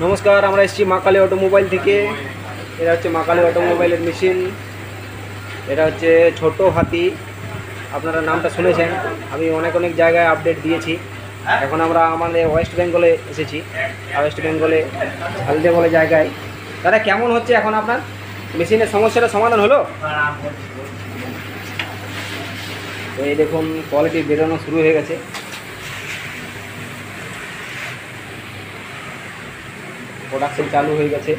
নমস্কার, আমরা এসেছি মা কালী অটোমোবাইল থেকে। এটা হচ্ছে মা কালী অটোমোবাইলের মেশিন। এটা হচ্ছে ছোট হাতি। আপনারা নামটা শুনেছেন। আমি অনেক অনেক জায়গায় আপডেট দিয়েছি। এখন আমরা আমাদের ওয়েস্ট বেঙ্গলে এসেছি। ওয়েস্ট বেঙ্গলে হলদে বলে জায়গায়। দাদা, কেমন হচ্ছে এখন আপনার? মেশিনের সমস্যাটা সমাধান হলো? এই দেখুন কোয়ালিটি বেরোনো শুরু হয়ে গেছে। প্রোডাকশন চালু হয়ে গেছে।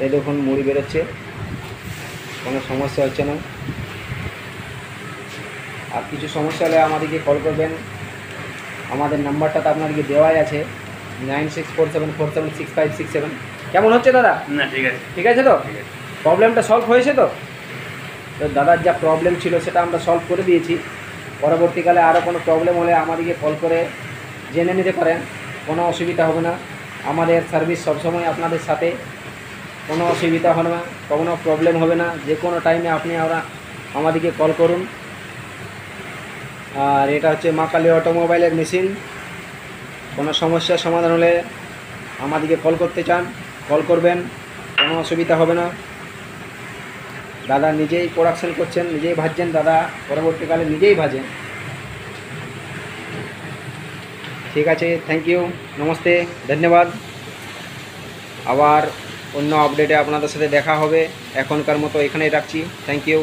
এই দেখুন মুড়ি বেরোচ্ছে। কোনো সমস্যা হচ্ছে না। আর কিছু সমস্যা হলে আমাদেরকে কল করবেন। আমাদের নাম্বারটা তো আপনাদেরকে দেওয়াই আছে। Nine six four seven four seven six five six seven কেমন হচ্ছে দাদা? না ঠিক আছে। ঠিক আছে তো? প্রবলেমটা সলভ হয়েছে তো? তো দাদার যা প্রবলেম ছিল সেটা আমরা সলভ করে দিয়েছি। পরবর্তীকালে আরও কোনো প্রবলেম হলে আমাদেরকে কল করে জেনে নিতে পারেন। কোনো অসুবিধা হবে না। আমাদের সার্ভিস সবসময় আপনাদের সাথে। কোনো অসুবিধা হবে না, কোনো প্রবলেম হবে না, যে কোনো টাইমে আপনি আমরা, আমাদেরকে কল করুন। আর এটা হচ্ছে মা কালী অটোমোবাইলের মেশিন কোনো সমস্যার সমাধান হলে আমাদেরকে কল করতে চান কল করবেন, কোনো অসুবিধা হবে না। দাদা নিজেই প্রোডাকশন করছেন, নিজেই ভাজছেন, দাদা পরবর্তীকালে নিজেই ভাজেন। ঠিক আছে থ্যাংক ইউ নমস্তে ধন্যবাদ আবার অন্য আপডেটে আপনাদের সাথে দেখা হবে এখনকার মতো এখানেই রাখছি থ্যাংক ইউ